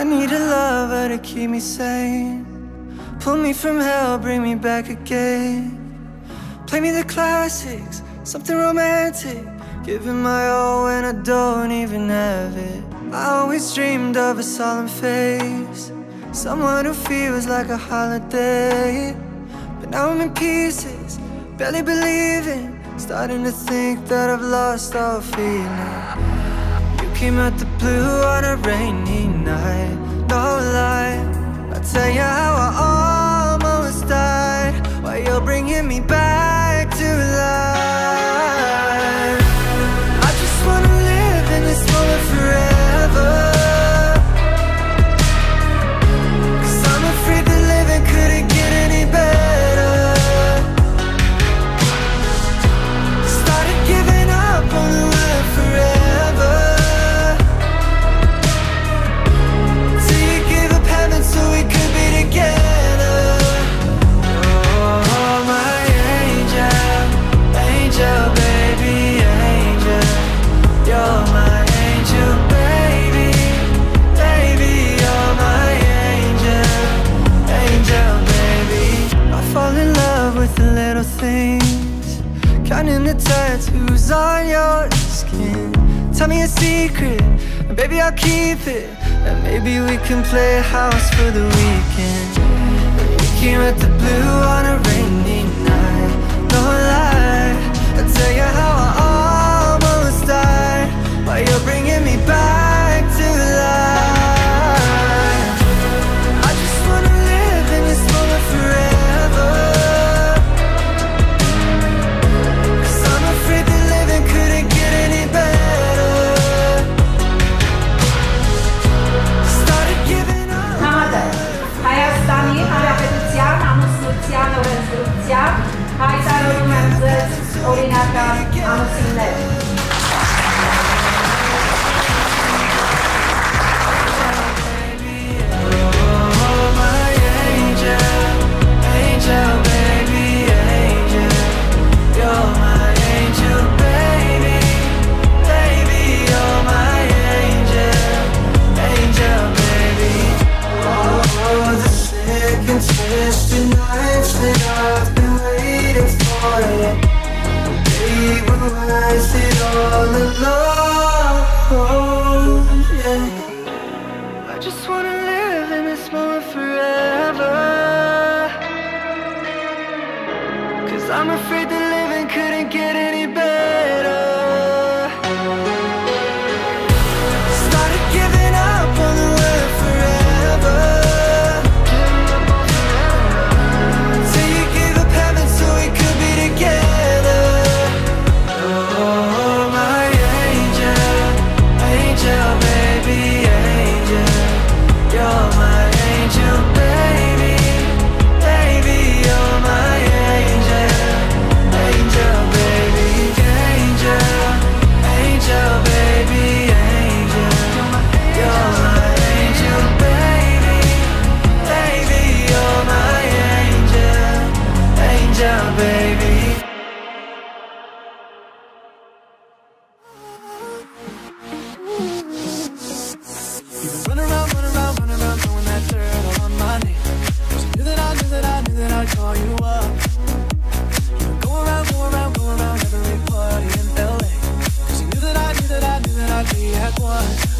I need a lover to keep me sane. Pull me from hell, bring me back again. Play me the classics, something romantic. Giving my all when I don't even have it. I always dreamed of a solemn face. Someone who feels like a holiday. But now I'm in pieces, barely believing. Starting to think that I've lost all feeling. Came out the blue on a rainy night. No lie, I'll tell you how I tattoos on your skin. Tell me a secret, and baby I'll keep it. And maybe we can play house for the weekend. We came at the blue on a rainy night. No lie, Orinaka, Amusimne. Oh, my angel, angel, baby, angel. You're my angel, baby, I'm afraid that living couldn't get any better. One.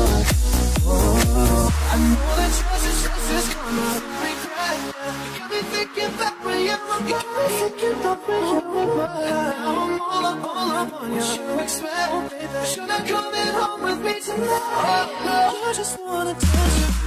I know that yours is just this kind of regret You got me thinking when you were You got me thinking when you were I'm all up, all up on you. What you expect, baby Should I come in home with me tonight? Oh, no, I just wanna touch you.